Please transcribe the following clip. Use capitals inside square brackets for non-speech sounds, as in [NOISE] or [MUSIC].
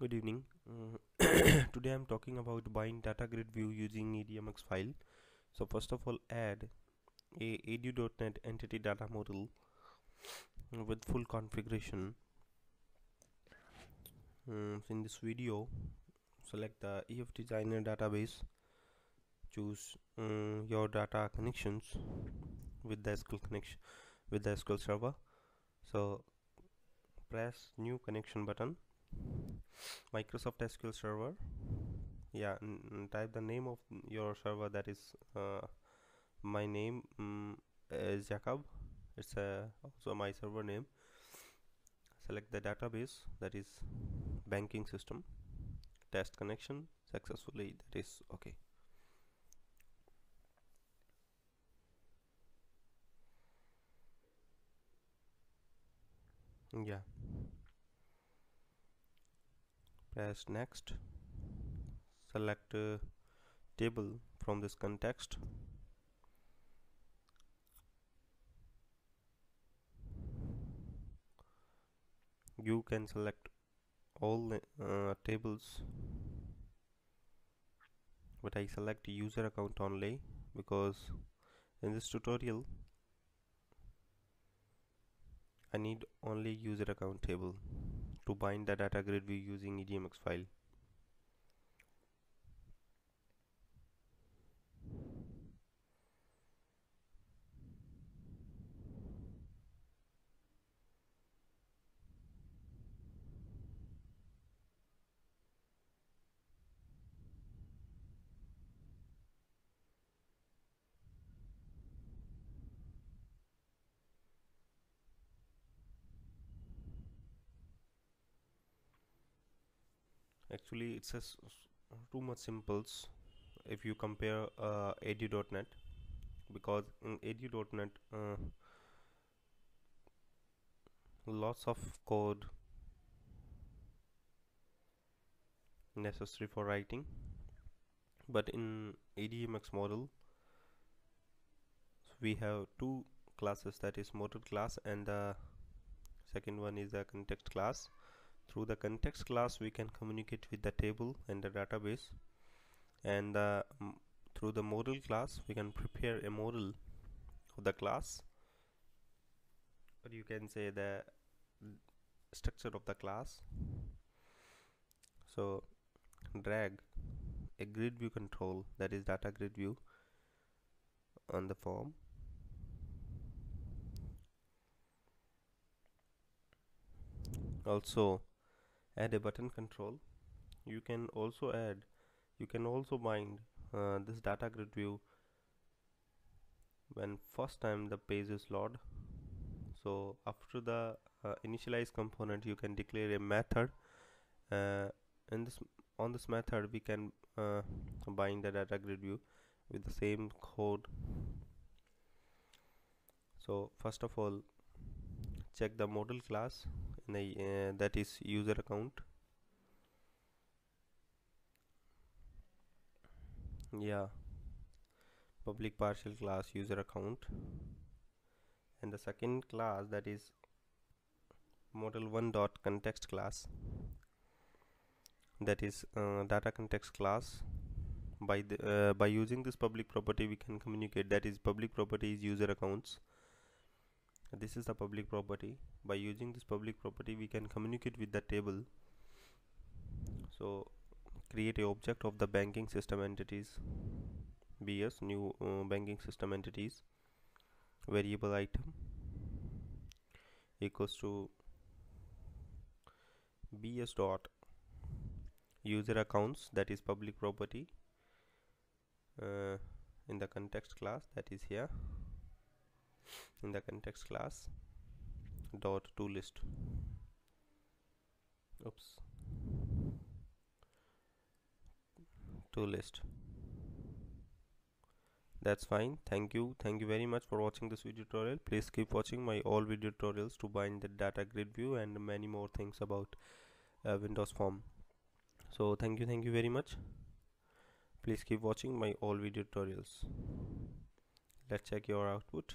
Good evening. Uh, [COUGHS] today I'm talking about bind data grid view using EDMX file. So first of all add a ADO.NET entity data model with full configuration. Um, so in this video select the EF designer database choose um, your data connections with the SQL connection with the SQL server so press new connection button Microsoft SQL Server. Yeah type the name of your server that is uh, my name is Jacob. It's uh, also my server name. Select the database that is banking system. Test connection successfully that is okay. Yeah press next. Select uh, table from this context. You can select all uh, tables. But I select user account only because in this tutorial I need only user account table to bind the data grid view using EDMX file. Actually it's a too much simples if you compare uh, ADO.NET because in ADO.NET uh, lots of code necessary for writing. But in EDMX model we have two classes that is model class and the second one is the context class through the context class we can communicate with the table and the database. And uh, through the model class we can prepare a model of the class. Or you can say the structure of the class. So drag a grid view control that is data grid view on the form. Also add a button control. You can also add you can also bind uh, this data grid view when first time the page is load so after the uh, initialize component you can declare a method. Uh, in this on this method we can uh, bind the data grid view with the same code. So first of all check the model class uh, that is user account. Yeah. Public partial class user account. And the second class that is model 1 dot context class. That is uh, data context class. By the uh, by using this public property we can communicate. That is public property is user accounts this is the public property. By using this public property we can communicate with the table. So create a object of the banking system entities. Bs new uh, banking system entities. Variable item equals to bs dot user accounts that is public property. Uh, in the context class that is here in the context class dot to list. Oops. To list. That's fine. Thank you. Thank you very much for watching this video tutorial. Please keep watching my all video tutorials to bind the data grid view and many more things about uh, windows form. So thank you. Thank you very much. Please keep watching my all video tutorials. Let's check your output